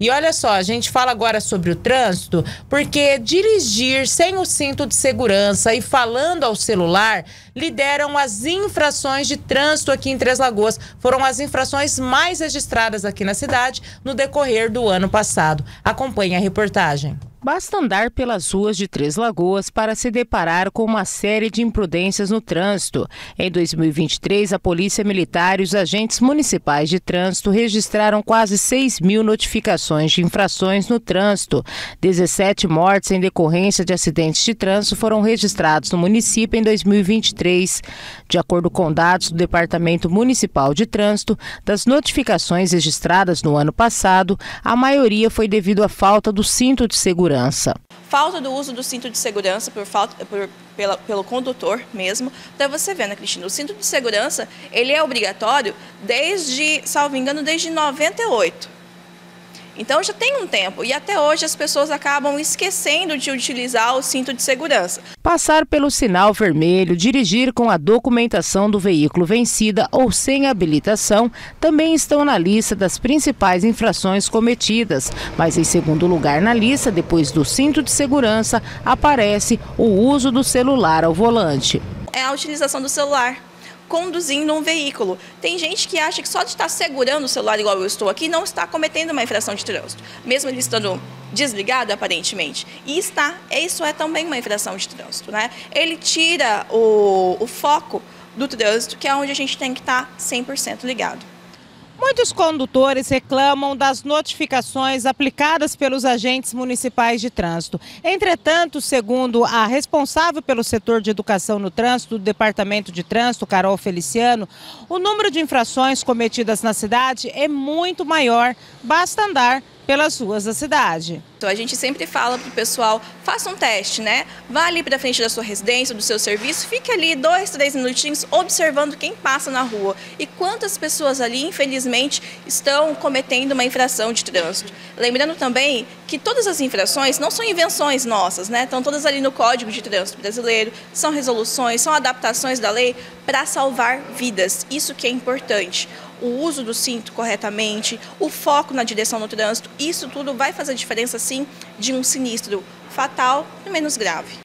E olha só, a gente fala agora sobre o trânsito, porque dirigir sem o cinto de segurança e falando ao celular lideram as infrações de trânsito aqui em Três Lagoas. Foram as infrações mais registradas aqui na cidade no decorrer do ano passado. Acompanhe a reportagem. Basta andar pelas ruas de Três Lagoas para se deparar com uma série de imprudências no trânsito. Em 2023, a Polícia Militar e os agentes municipais de trânsito registraram quase 6 mil notificações de infrações no trânsito. 17 mortes em decorrência de acidentes de trânsito foram registrados no município em 2023. De acordo com dados do Departamento Municipal de Trânsito, das notificações registradas no ano passado, a maioria foi devido à falta do cinto de segurança segurança. Falta do uso do cinto de segurança por falta, por, pela, pelo condutor mesmo. Então você vê, né, Cristina? O cinto de segurança ele é obrigatório desde, salvo engano, desde 98. Então já tem um tempo e até hoje as pessoas acabam esquecendo de utilizar o cinto de segurança. Passar pelo sinal vermelho, dirigir com a documentação do veículo vencida ou sem habilitação também estão na lista das principais infrações cometidas. Mas em segundo lugar na lista, depois do cinto de segurança, aparece o uso do celular ao volante. É a utilização do celular conduzindo um veículo. Tem gente que acha que só de estar segurando o celular igual eu estou aqui não está cometendo uma infração de trânsito, mesmo ele estando desligado aparentemente. E está, isso é também uma infração de trânsito, né? Ele tira o, o foco do trânsito, que é onde a gente tem que estar 100% ligado. Muitos condutores reclamam das notificações aplicadas pelos agentes municipais de trânsito. Entretanto, segundo a responsável pelo setor de educação no trânsito do Departamento de Trânsito, Carol Feliciano, o número de infrações cometidas na cidade é muito maior. Basta andar pelas ruas da cidade. A gente sempre fala para o pessoal, faça um teste, né? Vá ali para frente da sua residência, do seu serviço, fique ali dois, três minutinhos observando quem passa na rua e quantas pessoas ali, infelizmente, estão cometendo uma infração de trânsito. Lembrando também que todas as infrações não são invenções nossas, né? Estão todas ali no Código de Trânsito Brasileiro, são resoluções, são adaptações da lei para salvar vidas. Isso que é importante o uso do cinto corretamente, o foco na direção no trânsito, isso tudo vai fazer diferença sim de um sinistro fatal e menos grave.